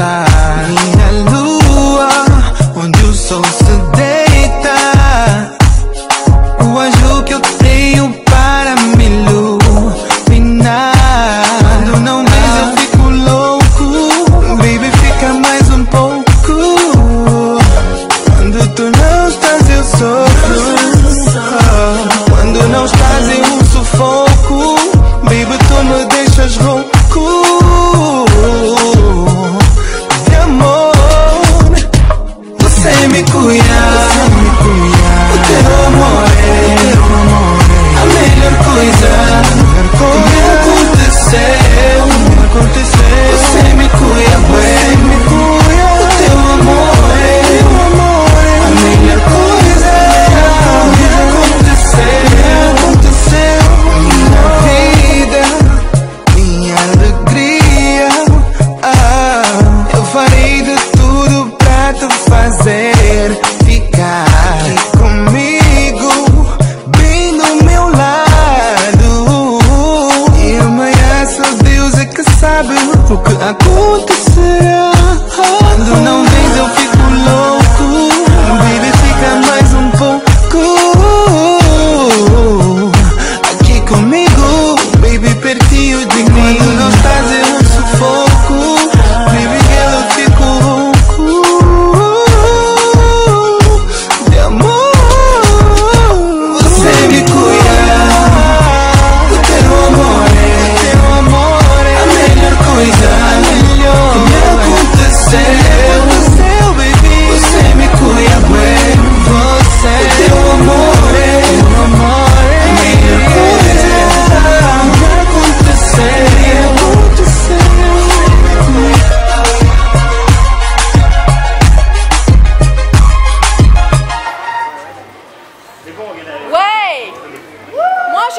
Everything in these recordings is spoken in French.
passar. querer ficar comigo, bem do meu lado. E amanhã só Deus é que sabe o que aconteceu.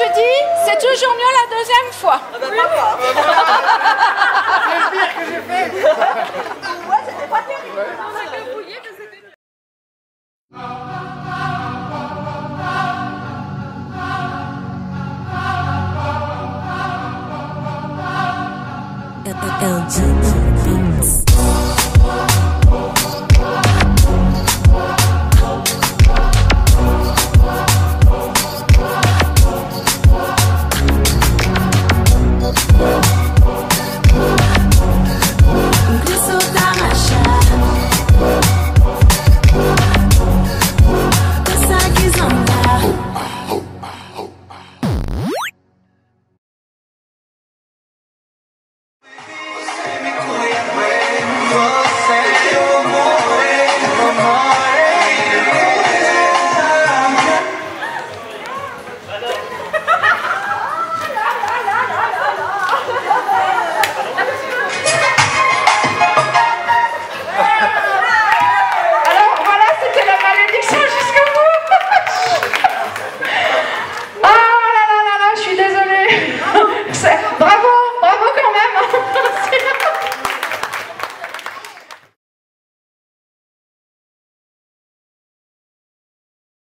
je dis, c'est toujours mieux la deuxième fois. Ah ben, papa. c'est le pire que j'ai fait. ouais, c'était pas terrible. Ouais. LG Beats.